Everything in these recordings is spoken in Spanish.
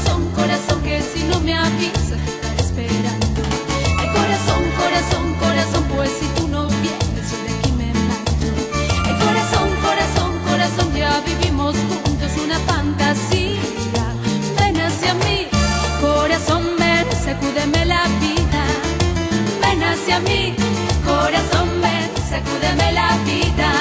corazón, corazón que si no me avisa estaré esperando. Corazón, corazón, corazón, pues si tú no vienes yo de aquí me mato. Corazón, corazón, corazón, ya vivimos juntos una fantasía. Ven hacia mí, corazón, ven, sacúdeme la vida. Ven hacia mí, corazón, ven, sacúdeme la vida.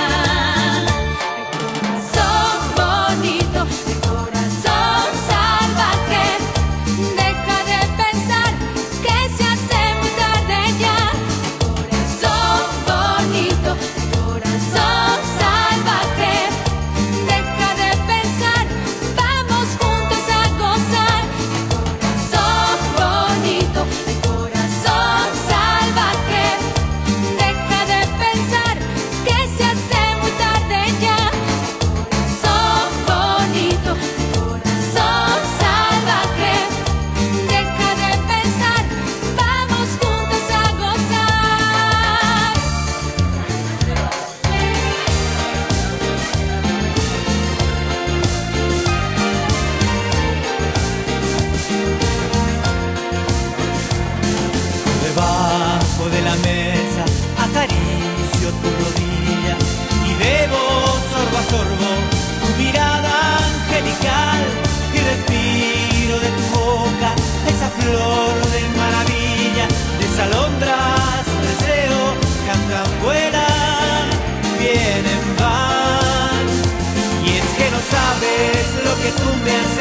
this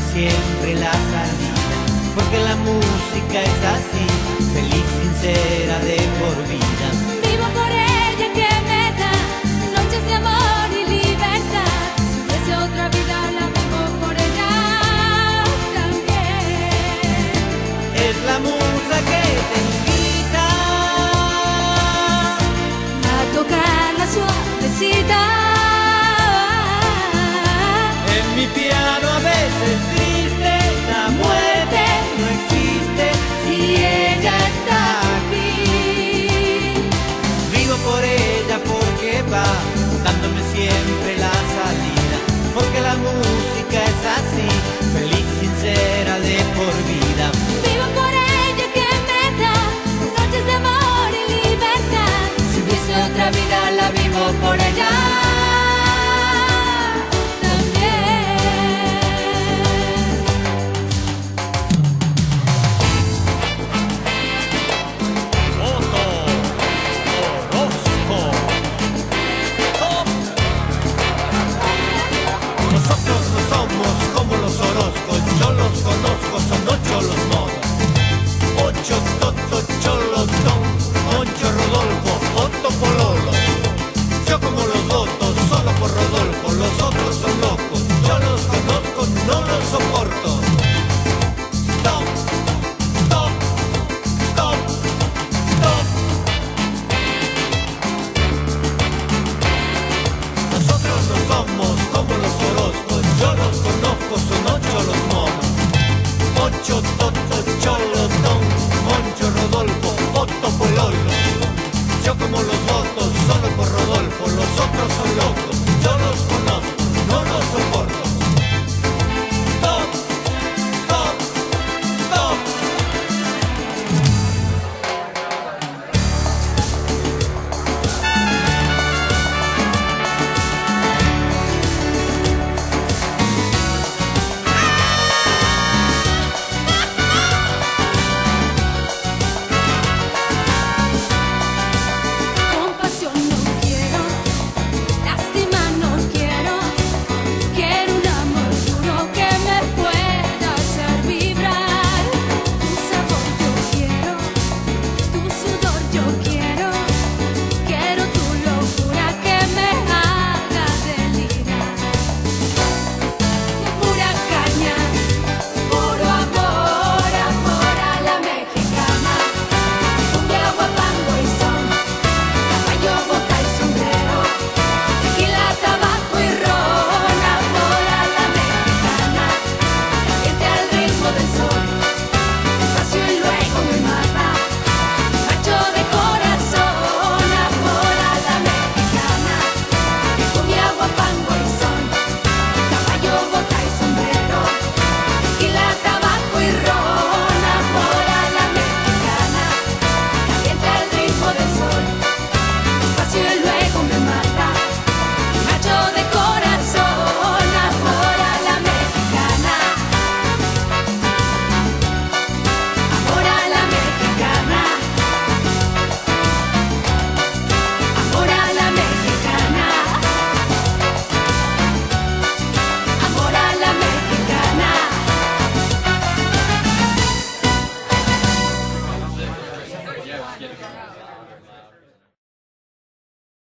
siempre la salida, porque la música es así, feliz, sincera, de ちょっと